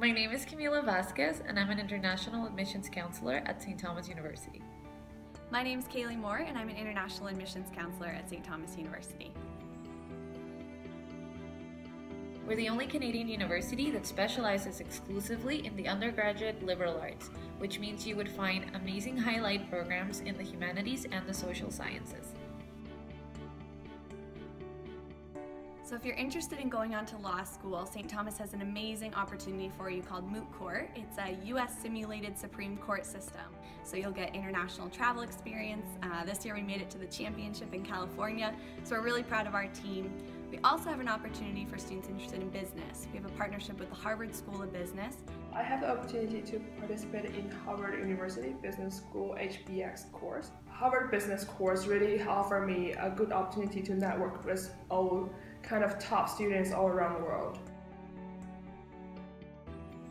My name is Camila Vasquez, and I'm an international admissions counselor at St. Thomas University. My name is Kaylee Moore, and I'm an international admissions counselor at St. Thomas University. We're the only Canadian university that specializes exclusively in the undergraduate liberal arts, which means you would find amazing highlight programs in the humanities and the social sciences. So if you're interested in going on to law school, St. Thomas has an amazing opportunity for you called Moot Court. It's a US simulated Supreme Court system. So you'll get international travel experience. Uh, this year we made it to the championship in California, so we're really proud of our team. We also have an opportunity for students interested in business. We have a partnership with the Harvard School of Business. I have the opportunity to participate in Harvard University Business School HBX course. Harvard Business course really offered me a good opportunity to network with all kind of top students all around the world.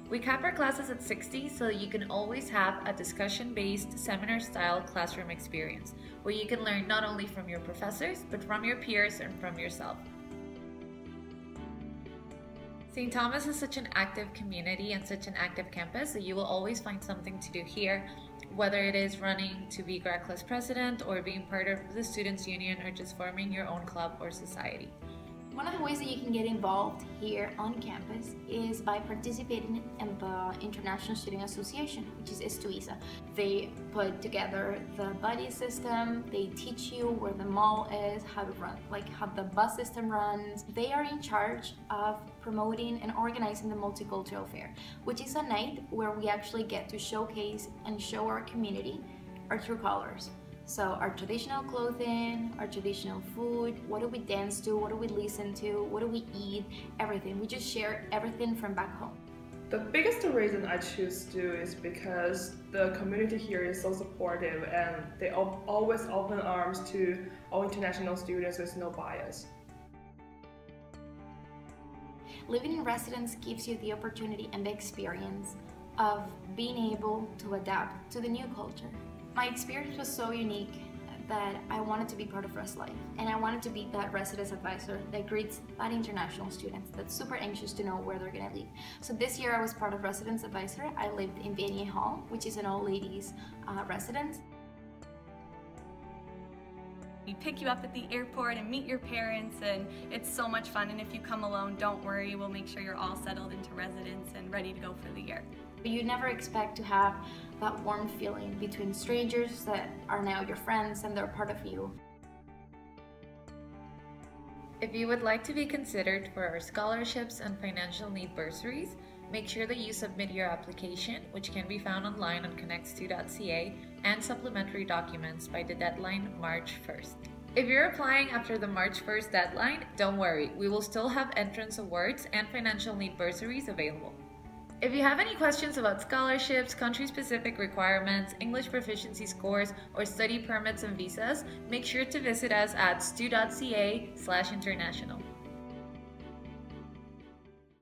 We cap our classes at 60 so you can always have a discussion based seminar style classroom experience where you can learn not only from your professors but from your peers and from yourself. St. Thomas is such an active community and such an active campus that you will always find something to do here, whether it is running to be grad class president or being part of the students union or just forming your own club or society. One of the ways that you can get involved here on campus is by participating in the International Student Association, which is ISTUISA. They put together the buddy system, they teach you where the mall is, how to run, like how the bus system runs. They are in charge of promoting and organizing the Multicultural Fair, which is a night where we actually get to showcase and show our community our true colors. So our traditional clothing, our traditional food, what do we dance to, what do we listen to, what do we eat, everything. We just share everything from back home. The biggest reason I choose to is because the community here is so supportive and they always open arms to all international students with no bias. Living in residence gives you the opportunity and the experience of being able to adapt to the new culture. My experience was so unique that I wanted to be part of Life, and I wanted to be that residence advisor that greets that international students that's super anxious to know where they're gonna live. So this year I was part of Residence Advisor. I lived in Vanier Hall, which is an all ladies uh, residence. We pick you up at the airport and meet your parents and it's so much fun and if you come alone, don't worry, we'll make sure you're all settled into residence and ready to go for the year. You never expect to have that warm feeling between strangers that are now your friends and they're part of you. If you would like to be considered for our scholarships and financial need bursaries, make sure that you submit your application, which can be found online on connectstu.ca, and supplementary documents by the deadline March 1st. If you're applying after the March 1st deadline, don't worry, we will still have entrance awards and financial need bursaries available. If you have any questions about scholarships, country-specific requirements, English proficiency scores, or study permits and visas, make sure to visit us at stu.ca slash international.